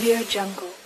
Audio Jungle.